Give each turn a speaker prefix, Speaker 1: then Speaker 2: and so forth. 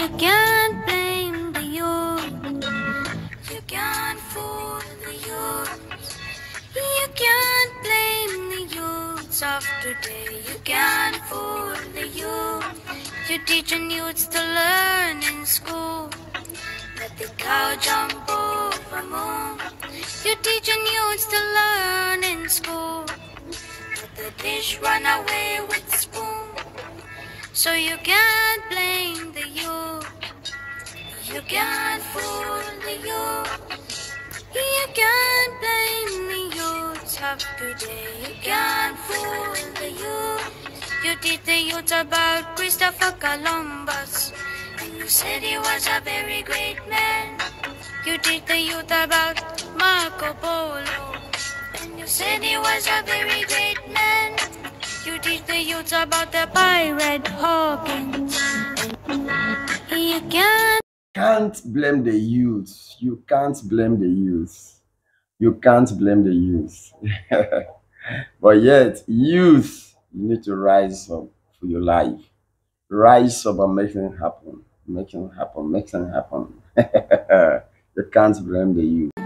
Speaker 1: You can't blame the youth. You can't fool the youth. You can't blame the youths of today. You can't fool the youth. You're teaching youths to learn in school. Let the cow jump over moon. You're teaching youths to learn in school. Let the dish run away with spoon. So you can't blame the youth. You can't fool the youth. You can't blame the youths of today. You can't fool the youth. You teach the youth about Christopher Columbus. And you said he was a very great man. You teach the youth about Marco Polo. And you said he was a very great man. You teach the youth about the pirate Hawkins.
Speaker 2: Can't blame the youth. You can't blame the youth. You can't blame the youth. but yet, youth, you need to rise up for your life. Rise up and make it happen. Make it happen. Make it happen. you can't blame the youth.